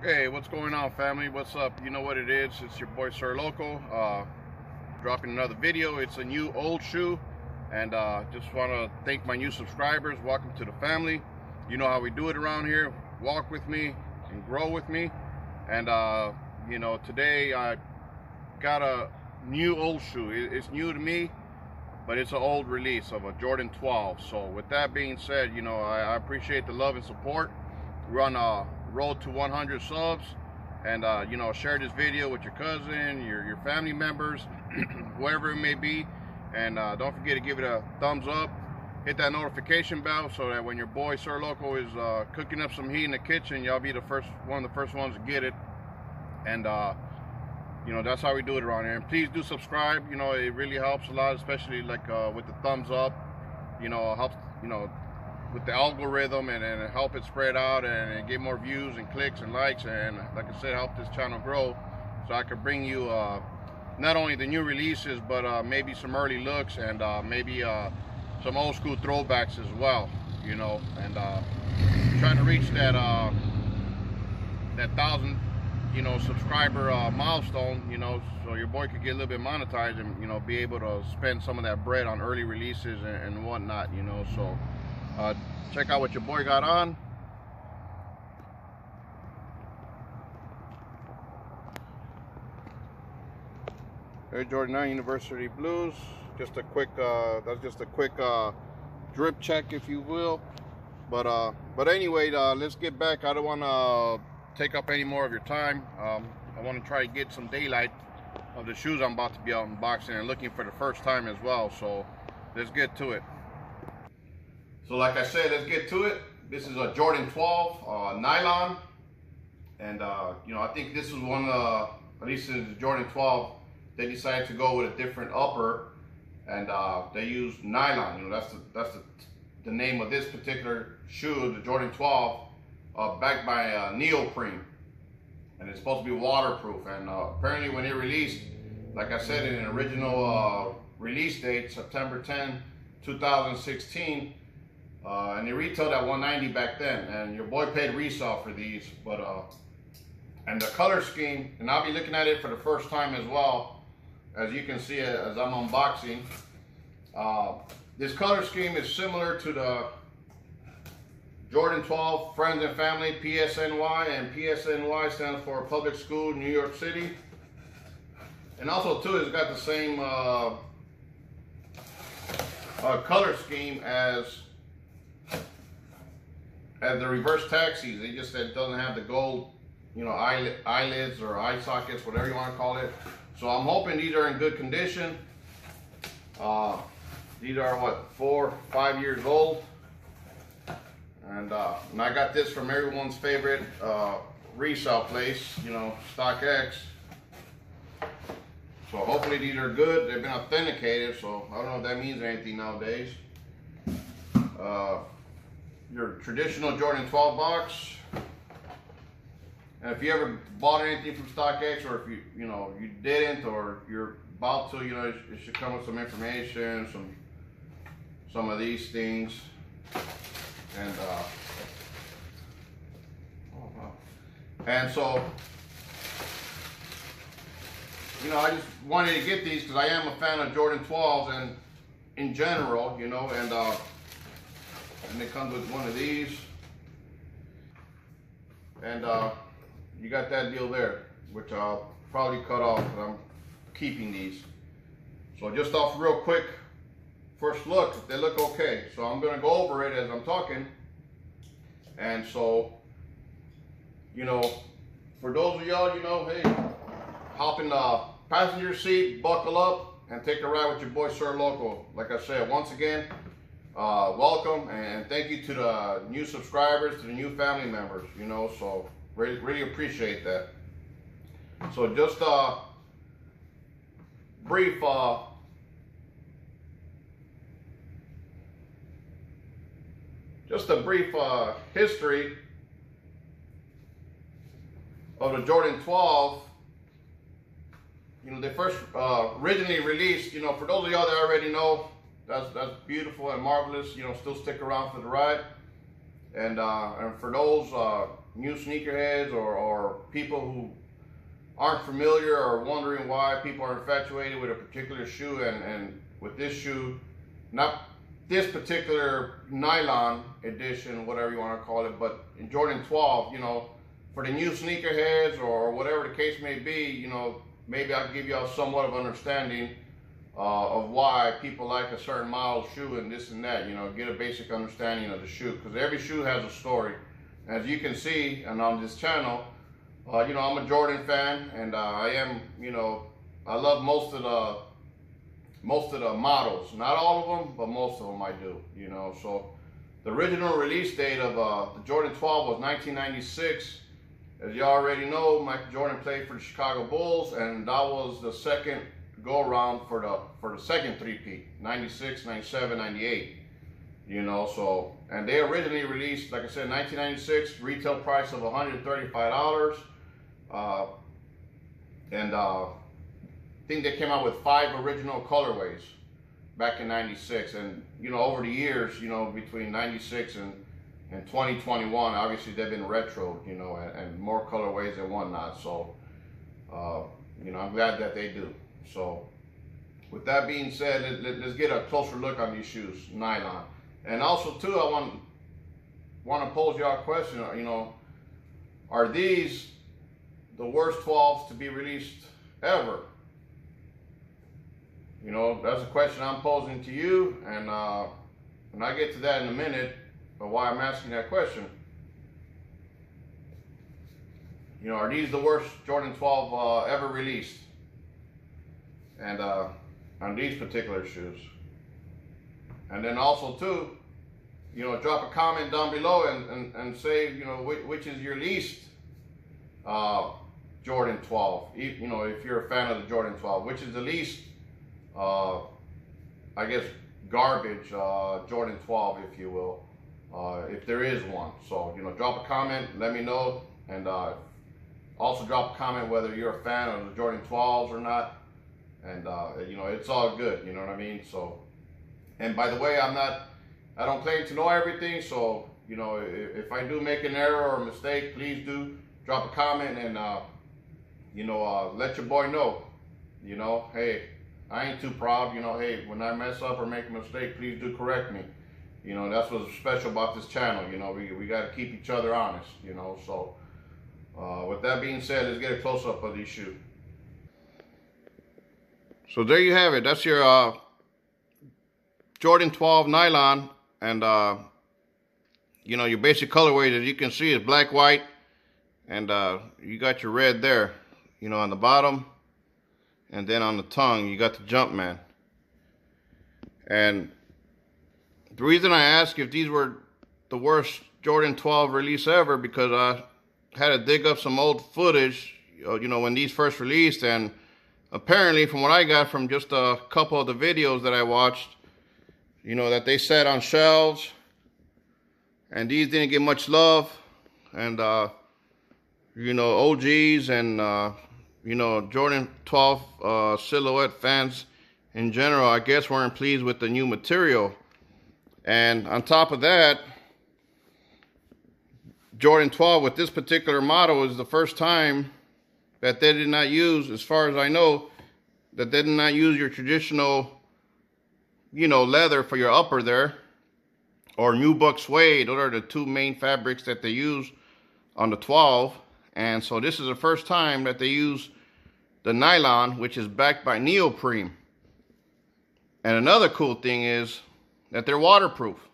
Hey, what's going on, family? What's up? You know what it is. It's your boy Sir Loco, uh, dropping another video. It's a new old shoe, and uh, just want to thank my new subscribers. Welcome to the family. You know how we do it around here. Walk with me and grow with me. And uh, you know, today I got a new old shoe. It's new to me, but it's an old release of a Jordan 12. So with that being said, you know, I, appreciate the love and support. We're on a road to 100 subs and uh, you know share this video with your cousin your your family members whoever it may be. And uh, don't forget to give it a thumbs up. Hit that notification bell so that when your boy Sir Loco is uh, cooking up some heat in the kitchen y'all be the first one of the first ones to get it. And uh, you know that's how we do it around here. And please do subscribe. You know it really helps a lot especially like uh, with the thumbs up. You know helps you know with the algorithm and, and help it spread out and, and, get more views and clicks and likes and like I said help this channel grow. So I can bring you uh, not only the new releases but uh, maybe some early looks and uh, maybe uh, some old school throwbacks as well you know and uh, trying to reach that uh, that thousand you know subscriber milestone you know so your boy could get a little bit monetized and you know be able to spend some of that bread on early releases and, and whatnot you know so uh, check out what your boy got on. Air Jordan 9 University Blues. Just a quick, uh, that's just a quick uh, drip check, if you will. But uh, but anyway, uh, let's get back. I don't want to take up any more of your time. Um, I want to try to get some daylight of the shoes I'm about to be out unboxing and looking for the first time as well. So let's get to it. So like I said, let's get to it. This is a Jordan 12 uh, nylon. And, uh, you know, I think this is one the, at least in the Jordan 12, they decided to go with a different upper and uh, they used nylon. You know, that's the, that's the, the name of this particular shoe, the Jordan 12, uh, backed by uh, neoprene. And it's supposed to be waterproof. And uh, apparently when it released, like I said, in an original uh, release date, September 10, 2016, uh, and they retailed at 190 back then, and your boy paid resale for these, but uh, and the color scheme, and I'll be looking at it for the first time as well, as you can see as I'm unboxing. Uh, this color scheme is similar to the Jordan 12 Friends and Family PSNY, and PSNY stands for Public School New York City. And also too, it's got the same uh, uh, color scheme as as the reverse taxis, they just said doesn't have the gold, you know, eyelids or eye sockets, whatever you want to call it. So I'm hoping these are in good condition. Uh, these are what, four, five years old. And, uh, and I got this from everyone's favorite uh, resale place, you know, StockX. So hopefully these are good. They've been authenticated, so I don't know if that means anything nowadays. Uh, your traditional Jordan 12 box. And if you ever bought anything from StockX or if you, you know, you didn't or you're about to, you know, it, should come with some information, some, some of these things. And, uh, oh. And so, you know, I just wanted to get these because I am a fan of Jordan 12s and in general, you know, and, uh, and it comes with one of these. And uh, you got that deal there, which I'll probably cut off, but I'm keeping these. So just off real quick, first look, they look okay. So I'm gonna go over it as I'm talking. And so, you know, for those of y'all, you know, hey, hop in the passenger seat, buckle up, and take a ride with your boy Sir Loco. Like I said, once again, uh, welcome and thank you to the new subscribers, to the new family members, you know, so really, really appreciate that. So just a uh, brief uh, just a brief uh, history of the Jordan 12. You know, they first uh, originally released, you know, for those of y'all that already know, that's that's beautiful and marvelous. You know, still stick around for the ride. And uh, and for those uh, new sneakerheads or, or people who aren't familiar or wondering why people are infatuated with a particular shoe and, and with this shoe, not this particular nylon edition, whatever you want to call it, but in Jordan 12, you know, for the new sneakerheads or whatever the case may be, you know, maybe I'll give y'all somewhat of understanding uh, of why people like a certain model shoe and this and that, you know, get a basic understanding of the shoe because every shoe has a story. As you can see, and on this channel, uh, you know, I'm a Jordan fan and uh, I am, you know, I love most of the most of the models. Not all of them, but most of them I do, you know. So the original release date of uh, the Jordan 12 was 1996. As you already know, Michael Jordan played for the Chicago Bulls, and that was the second go around for the for the second three-peat, 96, 97, 98. You know, so, and they originally released, like I said, 1996, retail price of $135. Uh, and uh, I think they came out with five original colorways back in 96. And, you know, over the years, you know, between 96 and, and 2021, obviously they've been retro, you know, and, and more colorways and whatnot. So, uh, you know, I'm glad that they do. So, with that being said, let, us let, get a closer look on these shoes, nylon. And also, too, I want, want to pose y'all a question, you know, are these the worst 12s to be released ever? You know, that's a question I'm posing to you, and uh, and I get to that in a minute, but why I'm asking that question. You know, are these the worst Jordan 12 uh, ever released? And uh, on these particular shoes. And then also too, you know, drop a comment down below and, and, and say, you know, which, which is your least uh, Jordan 12. You know, if you're a fan of the Jordan 12, which is the least, uh, I guess, garbage uh, Jordan 12, if you will, uh, if there is one. So, you know, drop a comment, let me know, and uh, also drop a comment whether you're a fan of the Jordan 12s or not. And, uh, you know, it's all good, you know what I mean? So, and by the way, I'm not, I don't claim to know everything. So, you know, if, if I do make an error or a mistake, please do drop a comment and, uh, you know, uh, let your boy know, you know, hey, I ain't too proud, you know, hey, when I mess up or make a mistake, please do correct me. You know, that's what's special about this channel, you know, we, we got to keep each other honest, you know, so uh, with that being said, let's get a close-up of these shoes. So there you have it. That's your uh, Jordan 12 nylon. And, uh, you know, your basic colorway, as you can see, is black, white. And uh, you got your red there, you know, on the bottom. And then on the tongue, you got the Jumpman. And the reason I ask if these were the worst Jordan 12 release ever, because I had to dig up some old footage, you know, when these first released. And apparently from what I got from just a couple of the videos that I watched, you know, that they sat on shelves and these didn't get much love. And, uh, you know, OGs and, uh, you know, Jordan 12 uh, silhouette fans in general, I guess weren't pleased with the new material. And on top of that, Jordan 12 with this particular model is the first time that they did not use, as far as I know, that they did not use your traditional, you know, leather for your upper there, or nubuck suede. Those are the two main fabrics that they use on the 12. And so this is the first time that they use the nylon, which is backed by neoprene. And another cool thing is that they're waterproof.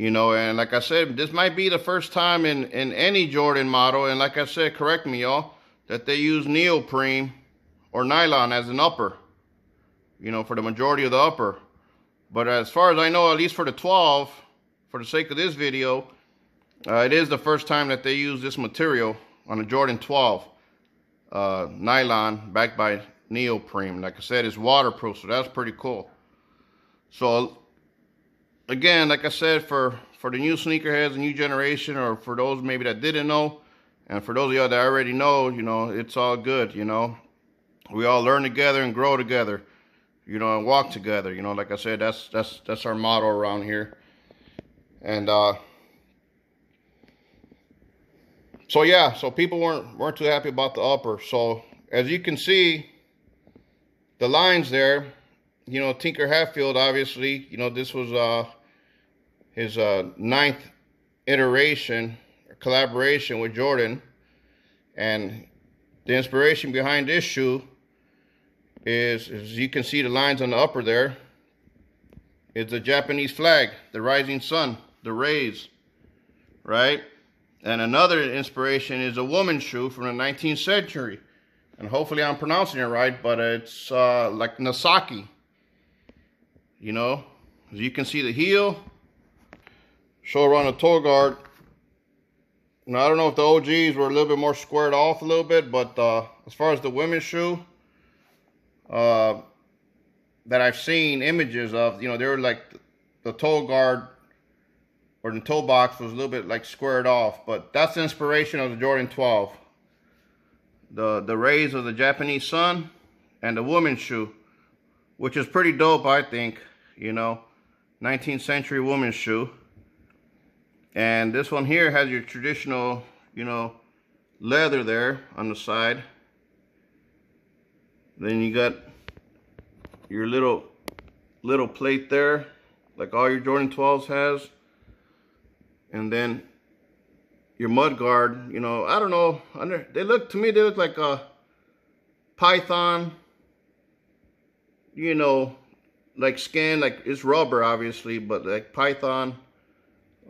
You know, and like I said, this might be the first time in, in any Jordan model, and like I said, correct me y'all, that they use neoprene or nylon as an upper. You know, for the majority of the upper. But as far as I know, at least for the 12, for the sake of this video, uh, it is the first time that they use this material on a Jordan 12 uh, nylon backed by neoprene. Like I said, it's waterproof, so that's pretty cool. So again, like I said, for, for the new sneakerheads, the new generation, or for those maybe that didn't know, and for those of y'all that already know, you know, it's all good, you know. We all learn together and grow together, you know, and walk together. You know, like I said, that's that's that's our motto around here. And uh so yeah, so people weren't weren't too happy about the upper. So as you can see, the lines there, you know, Tinker Hatfield, obviously, you know, this was uh, his uh, ninth iteration, collaboration with Jordan. And the inspiration behind this shoe is, as you can see the lines on the upper there, is the Japanese flag, the rising sun, the rays, right? And another inspiration is a woman's shoe from the 19th century. And hopefully I'm pronouncing it right, but it's uh, like Nasaki. You know, as you can see the heel, show around the toe guard. Now, I don't know if the OGs were a little bit more squared off a little bit, but uh, as far as the women's shoe, uh, that I've seen images of, you know, they were like the toe guard or the toe box was a little bit like squared off, but that's the inspiration of the Jordan 12. The, the rays of the Japanese sun and the woman's shoe, which is pretty dope, I think, you know, 19th century woman's shoe. And this one here has your traditional, you know, leather there on the side. Then you got your little little plate there, like all your Jordan 12s has. And then your mud guard, you know, I don't know. Under they look to me they look like a python, you know, like skin, like it's rubber obviously, but like python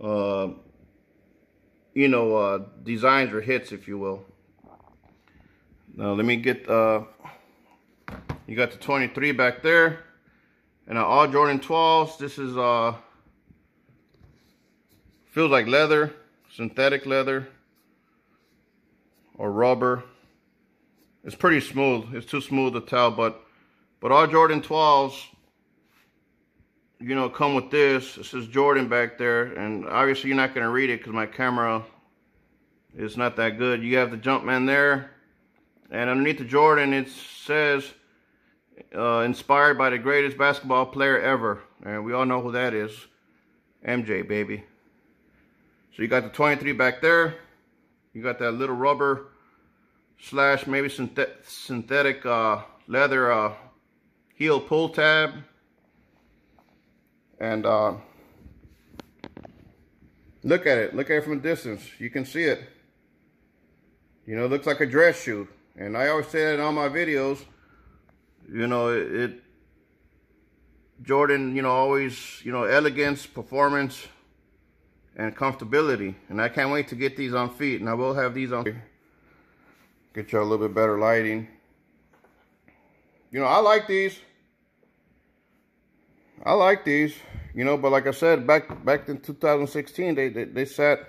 uh, you know, uh, designs or hits, if you will. Now let me get, uh, you got the 23 back there. And all Jordan 12s, this is, uh, feels like leather, synthetic leather, or rubber. It's pretty smooth. It's too smooth to tell, but, but all Jordan 12s, you know, come with this. It says Jordan back there, and obviously you're not going to read it because my camera is not that good. You have the Jumpman there, and underneath the Jordan it says uh, inspired by the greatest basketball player ever, and we all know who that is, MJ, baby. So you got the 23 back there. You got that little rubber slash maybe synthet synthetic uh, leather uh, heel pull tab. And uh, look at it. Look at it from a distance. You can see it. You know, it looks like a dress shoe. And I always say that in all my videos. You know, it, it Jordan, you know, always, you know, elegance, performance, and comfortability. And I can't wait to get these on feet. And I will have these on. Get you a little bit better lighting. You know, I like these. I like these, you know, but like I said, back back in 2016, they they, they sat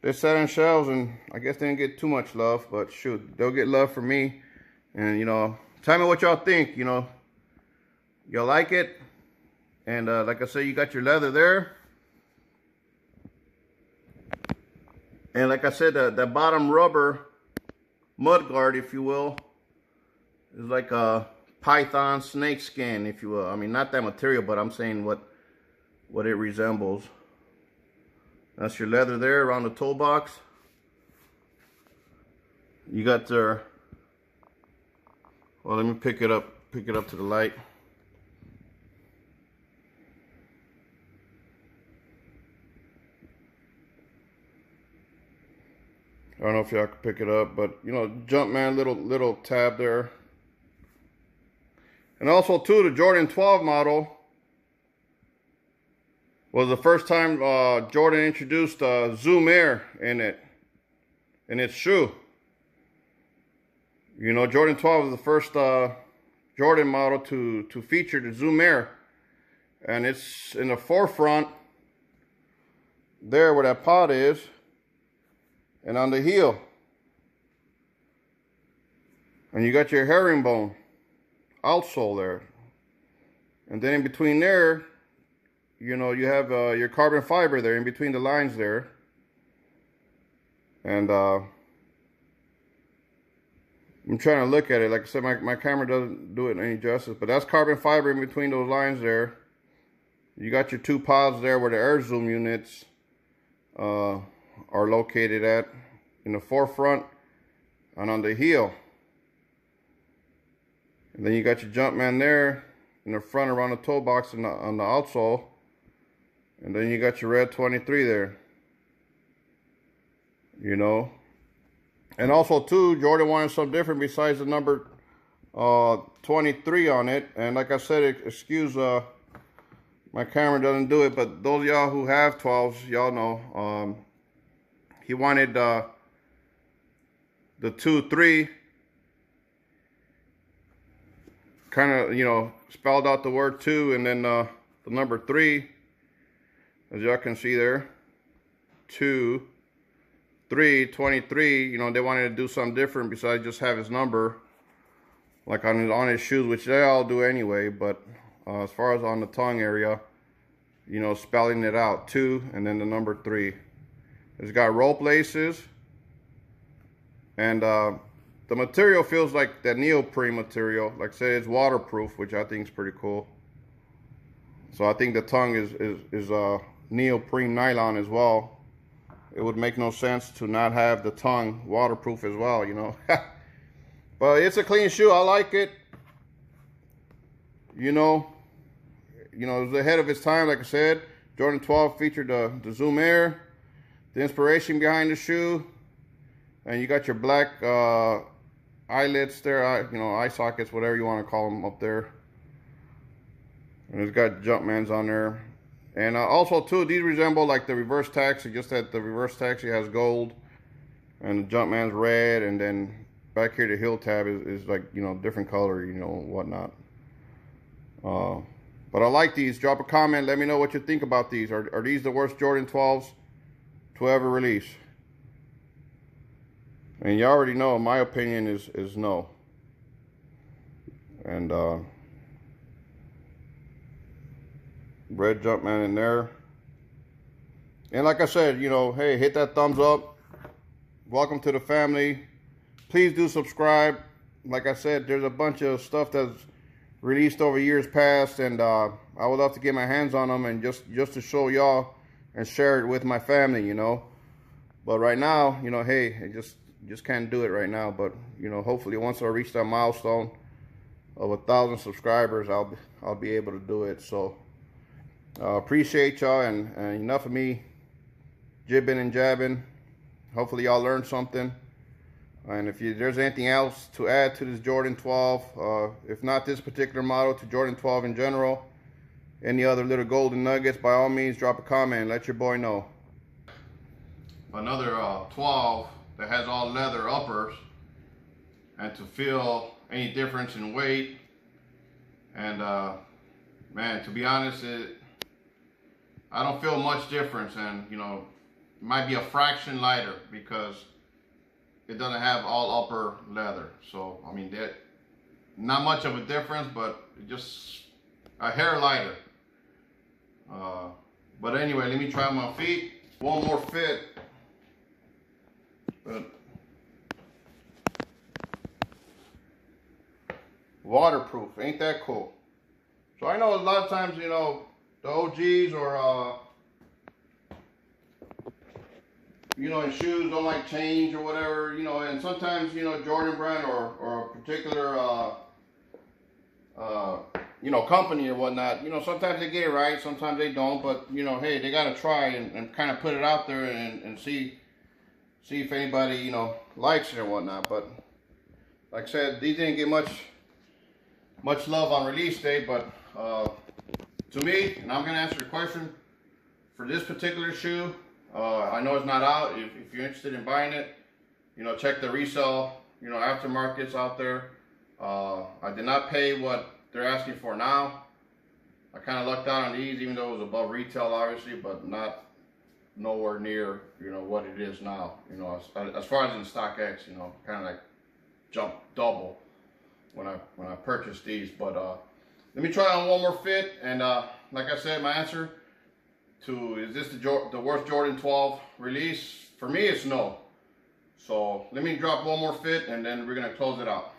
they sat on shelves, and I guess they didn't get too much love. But shoot, they'll get love from me. And you know, tell me what y'all think. You know, y'all like it? And uh, like I said, you got your leather there. And like I said, the, the bottom rubber mud guard, if you will, is like a python snake skin, if you will. I mean, not that material, but I'm saying what what it resembles. That's your leather there around the toe box. You got their, well, let me pick it up, pick it up to the light. I don't know if y'all can pick it up, but you know, Jumpman, little little tab there. And also too, the Jordan 12 model was the first time uh, Jordan introduced uh, Zoom Air in it, in its shoe. You know, Jordan 12 was the first uh, Jordan model to, to feature the Zoom Air. And it's in the forefront there where that pot is and on the heel. And you got your herringbone outsole there. And then in between there, you know, you have uh, your carbon fiber there in between the lines there. And uh, I'm trying to look at it. Like I said, my, my camera doesn't do it any justice. But that's carbon fiber in between those lines there. You got your two pods there where the air zoom units uh, are located at. in the forefront and on the heel. And then you got your Jumpman there in the front around the toe box and the, on the outsole. And then you got your red 23 there. You know. And also too, Jordan wanted something different besides the number uh, 23 on it. And like I said, excuse uh, my camera doesn't do it, but those y'all who have 12s, y'all know. Um, he wanted uh, the 2-3 kind of, you know, spelled out the word 2 and then uh, the number 3, as y'all can see there. 2, 3, 23, you know, they wanted to do something different besides just have his number like on his, on his shoes, which they all do anyway, but uh, as far as on the tongue area, you know, spelling it out, two, and then the number three. It's got rope laces, and uh, the material feels like that neoprene material. Like I said, it's waterproof, which I think is pretty cool. So I think the tongue is, is, is uh, neoprene nylon as well. It would make no sense to not have the tongue waterproof as well, you know. But it's a clean shoe. I like it. You know, you know, it was ahead of its time, like I said. Jordan 12 featured the, the Zoom Air, the inspiration behind the shoe, and you got your black uh, eyelets there, you know, eye sockets, whatever you want to call them up there. And it's got Jumpmans on there. And uh, also, too, these resemble like the reverse taxi, just that the reverse taxi has gold and the Jumpman's red, and then back here the heel tab is, is like you know different color you know whatnot. Uh, but I like these. Drop a comment. Let me know what you think about these. Are, are these the worst Jordan 12s to ever release and you already know my opinion is is no and uh, red Jumpman in there and like I said you know hey hit that thumbs up welcome to the family please do subscribe. Like I said, there's a bunch of stuff that's released over years past, and uh, I would love to get my hands on them and just just to show y'all and share it with my family, you know. But right now, you know, hey, just just can't do it right now. But you know, hopefully, once I reach that milestone of a thousand subscribers, I'll be, I'll be able to do it. So uh, appreciate y'all, and, and enough of me jibbing and jabbing. Hopefully, y'all learned something. And if you, there's anything else to add to this Jordan 12, uh, if not this particular model, to Jordan 12 in general, any other little golden nuggets, by all means, drop a comment. Let your boy know. Another uh, 12 that has all leather uppers. And to feel any difference in weight. And uh, man, to be honest, it, I don't feel much difference. And, you know, might be a fraction lighter because it doesn't have all upper leather. So, I mean, that not much of a difference, but just a hair lighter. Uh, but anyway, let me try my feet. One more fit. But waterproof, ain't that cool? So I know a lot of times, you know, the OGs or uh, you know, and shoes don't like change or whatever, you know, and sometimes, you know, Jordan brand or, or a particular, uh, uh, you know, company or whatnot, you know, sometimes they get it right, sometimes they don't, but, you know, hey, they got to try and, and kind of put it out there and, and see, see if anybody, you know, likes it or whatnot, but like I said, these didn't get much, much love on release day, but, uh, to me, and I'm going to answer the question, for this particular shoe, uh, I know it's not out. If, if, you're interested in buying it, you know, check the resale, you know, aftermarkets out there. Uh, I did not pay what they're asking for now. I kind of lucked out on these, even though it was above retail, obviously, but not nowhere near, you know, what it is now. You know, as, as far as in StockX, you know, kind of like jumped double when I when I purchased these. But uh, let me try on one more fit, and uh, like I said, my answer to is this the, the worst Jordan 12 release? For me, it's no. So let me drop one more fit and then we're gonna close it out.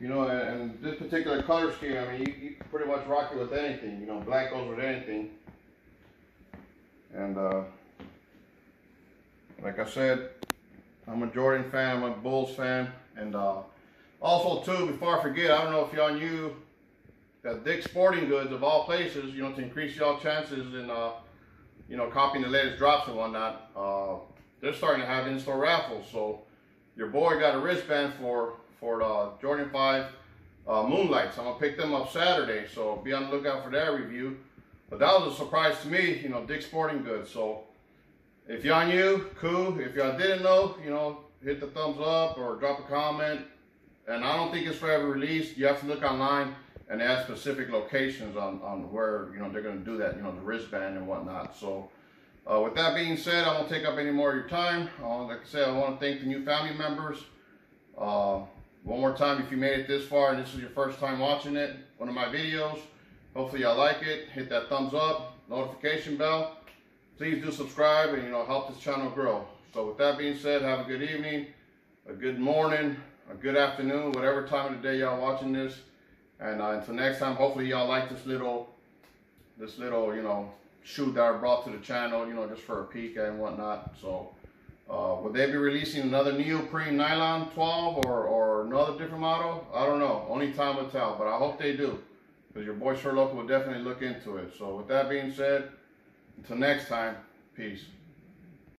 You know, and, this particular color scheme, I mean, you, you pretty much rock it with anything. You know, black goes with anything. And uh, like I said, I'm a Jordan fan, I'm a Bulls fan, and uh, also too, before I forget, I don't know if y'all knew that Dick's Sporting Goods, of all places, you know, to increase y'all chances in, uh, you know, copying the latest drops and whatnot, uh, they're starting to have in-store raffles. So your boy got a wristband for for the Jordan 5 uh, Moonlights. I'm gonna pick them up Saturday, so be on the lookout for that review. But that was a surprise to me, you know, Dick Sporting Goods. So if y'all knew, cool. If y'all didn't know, you know, hit the thumbs up or drop a comment. And I don't think it's forever released. You have to look online and have specific locations on, on where, you know, they're going to do that, you know, the wristband and whatnot. So uh, with that being said, I won't take up any more of your time. Uh, like I said, I want to thank the new family members. Uh, one more time, if you made it this far and this is your first time watching it, one of my videos, hopefully y'all like it. Hit that thumbs up, notification bell. Please do subscribe and, you know, help this channel grow. So with that being said, have a good evening, a good morning, a good afternoon, whatever time of the day y'all watching this. And uh, until next time, hopefully y'all like this little, this little, you know, shoot that I brought to the channel, you know, just for a peek and whatnot. So, uh, will they be releasing another neoprene nylon 12 or, or another different model? I don't know. Only time will tell, but I hope they do. Because your boy Sir Loco will definitely look into it. So with that being said, until next time, peace.